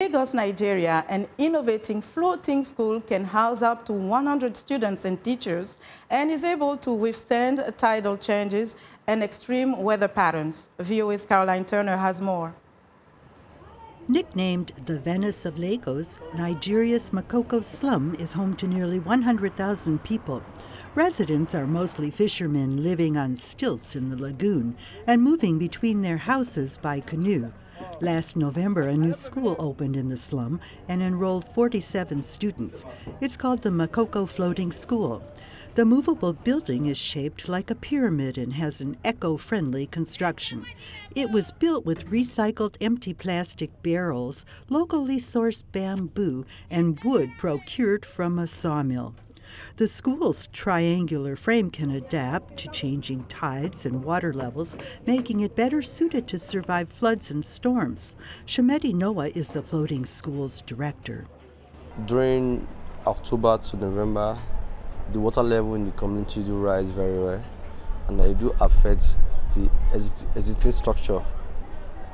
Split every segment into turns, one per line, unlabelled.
Lagos, Nigeria, an innovating floating school can house up to 100 students and teachers and is able to withstand tidal changes and extreme weather patterns. VOA's Carolyn Turner has more.
Nicknamed the Venice of Lagos, Nigeria's Makoko slum is home to nearly 100,000 people. Residents are mostly fishermen living on stilts in the lagoon and moving between their houses by canoe. Last November, a new school opened in the slum and enrolled 47 students. It's called the Makoko Floating School. The movable building is shaped like a pyramid and has an eco friendly construction. It was built with recycled empty plastic barrels, locally sourced bamboo, and wood procured from a sawmill. The school's triangular frame can adapt to changing tides and water levels, making it better suited to survive floods and storms. Shemedi Noah is the floating school's director.
During October to November, the water level in the community do rise very well, and it do affect the existing structure.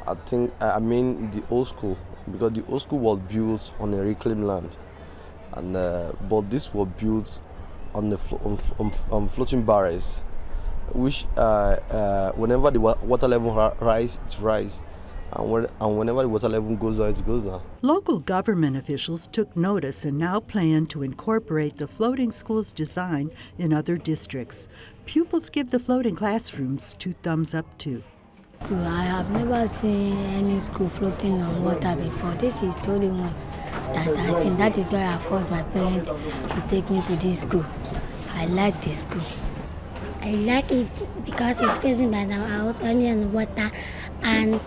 I think, I mean the old school, because the old school was built on a reclaimed land and uh, but this was built on the on, on, on floating barrels, which uh, uh, whenever the water level rise, it rise. And, when, and whenever the water level goes down, it goes down.
Local government officials took notice and now plan to incorporate the floating school's design in other districts. Pupils give the floating classrooms two thumbs up too.
I have never seen any school floating on water before. This is the only one that I seen. That is why I forced my parents to take me to this school. I like this school.
I like it because it's present by the house, only on water, and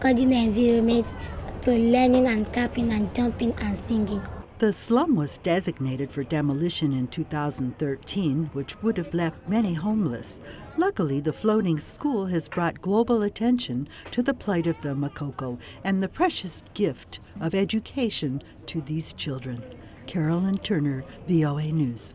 coding the environment to learning and clapping and jumping and singing.
The slum was designated for demolition in 2013, which would have left many homeless. Luckily, the floating school has brought global attention to the plight of the Makoko and the precious gift of education to these children. Carolyn Turner, VOA News.